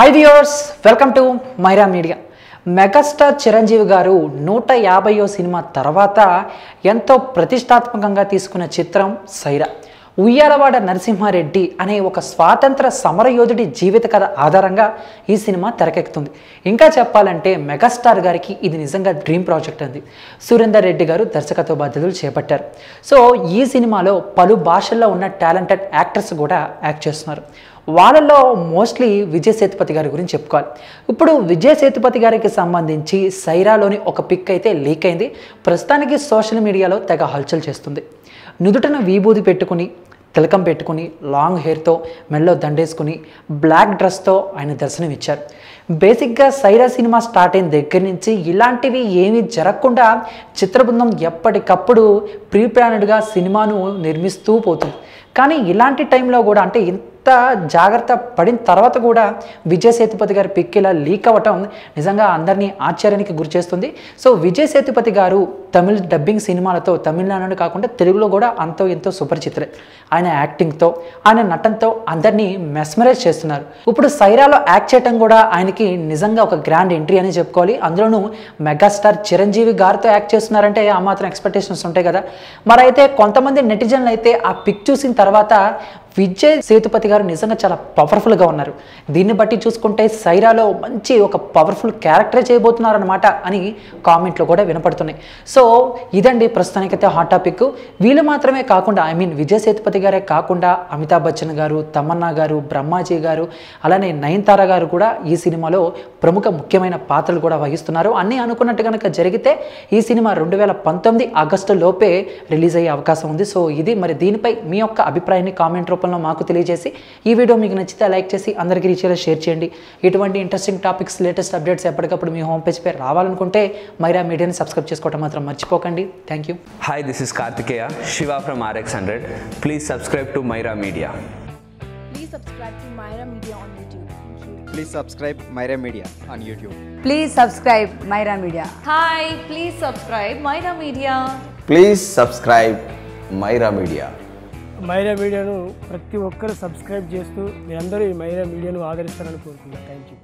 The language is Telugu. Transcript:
Hi viewers welcome to Myra Media megastar Chiranjeevi గారు నూట యాభైయో సినిమా తర్వాత ఎంతో ప్రతిష్టాత్మకంగా తీసుకున్న చిత్రం సైరా. ఉయ్యాలవాడ నరసింహారెడ్డి అనే ఒక స్వాతంత్ర సమరయోధుడి జీవిత కథ ఆధారంగా ఈ సినిమా తెరకెక్కుతుంది. ఇంకా చెప్పాలంటే మెగాస్టార్ గారికి ఇది నిజంగా డ్రీమ్ ప్రాజెక్ట్ అంది. సురేందర్ రెడ్డి గారు దర్శకత్వ బాధ్యతలు చేపట్టారు. సో ఈ సినిమాలో పలు భాషల్లో ఉన్న టాలెంటెడ్ యాక్టర్స్ కూడా యాక్ట్ చేస్తున్నారు. వాళ్ళలో మోస్ట్లీ విజయ్ సేతుపతి గారి గురించి చెప్పుకోవాలి. ఇప్పుడు విజయ్ సేతుపతి గారికి సంబంధించి సైరాలోని ఒక పిక్ అయితే లీక్ అయింది. ప్రస్తుతానికి సోషల్ మీడియాలో తెగ హల్చల్ చేస్తుంది. నుదుటను వీబూది పెట్టుకుని తిలకం పెట్టుకుని లాంగ్ హెయిర్తో మెల్లో దండేసుకుని బ్లాక్ డ్రెస్తో ఆయన దర్శనం ఇచ్చారు బేసిక్గా సైరా సినిమా స్టార్ట్ అయిన దగ్గర నుంచి ఇలాంటివి ఏమీ జరగకుండా చిత్రబృందం ఎప్పటికప్పుడు ప్రీ ప్లానెడ్గా సినిమాను నిర్మిస్తూ పోతుంది. కానీ ఇలాంటి టైంలో కూడా అంటే ఇంత జాగ్రత్త పడిన తర్వాత కూడా విజయ్ సేతుపతి గారి పిక్ ఇలా లీక్ అవ్వటం నిజంగా అందరినీ ఆశ్చర్యానికి గురి చేస్తుంది. సో విజయ్ సేతుపతి గారు తమిళ డబ్బింగ్ సినిమాలతో తమిళనాడు కాకుండా తెలుగులో కూడా అంతో ఎంతో సుపరిచితులే. ఆయన యాక్టింగ్తో ఆయన నటనతో అందరినీ మెస్మరైజ్ చేస్తున్నారు. ఇప్పుడు సైరాలో యాక్ట్ చేయటం కూడా ఆయనకి నిజంగా ఒక గ్రాండ్ ఎంట్రీ అని చెప్పుకోవాలి. అందులోనూ మెగాస్టార్ చిరంజీవి గారితో యాక్ట్ చేస్తున్నారంటే ఆ మాత్రం ఎక్స్పెక్టేషన్స్ ఉంటాయి కదా. మరైతే కొంతమంది నెటిజన్లు అయితే ఆ పిక్ చూసిన తర్వాత విజయ్ సేతుపతి గారు నిజంగా చాలా పవర్ఫుల్గా ఉన్నారు. దీన్ని బట్టి చూసుకుంటే సైరాలో మంచి ఒక పవర్ఫుల్ క్యారెక్టరే చేయబోతున్నారనమాట అని కామెంట్లు కూడా వినపడుతున్నాయి. సో ఇదండి ప్రస్తుతానికైతే హాట్ టాపిక్ వీళ్ళు మాత్రమే కాకుండా ఐ మీన్ విజయ్ సేతుపతి గారే కాకుండా అమితాబ్ బచ్చన్ గారు తమన్నా గారు బ్రహ్మాజీ గారు అలానే నయనతార గారు కూడా ఈ సినిమాలో ప్రముఖ ముఖ్యమైన పాత్రలు కూడా వహిస్తున్నారు. అన్నీ అనుకున్నట్టు కనుక జరిగితే ఈ సినిమా రెండు వేల పంతొమ్మిది ఆగస్టు లోపే రిలీజ్ అయ్యే అవకాశం ఉంది. సో ఇది మరి దీనిపై మీ యొక్క అభిప్రాయాన్ని కామెంట్ రూపంలో మాకు తెలియజేసి ఈ వీడియో మీకు నచ్చితే లైక్ చేసి అందరికి రీచ్ అయ్యేలా షేర్ చేయండి ఇటువంటి ఇంట్రెస్టింగ్ టాపిక్స్ లేటెస్ట్ అప్డేట్స్ ఎప్పటికప్పుడు మీ హోమ్ పేరు రావాలనుకుంటే మైరా మీడియాని సబ్స్క్రైబ్ చేసుకోవటం మాత్రం మర్చిపోకండి thank you hi this is Karthikeya Siva from RX hundred please subscribe to Myra Media Please subscribe Myra Media on YouTube. Please subscribe Myra Media. Hi, please subscribe Myra Media. Please subscribe Myra Media. Myra మీడియాను ప్రతి ఒక్కరు సబ్స్క్రైబ్ చేస్తూ మీరందరూ ఈ మైరా మీడియాను ఆదరిస్తారని కోరుకుంటున్నాను థ్యాంక్ యూ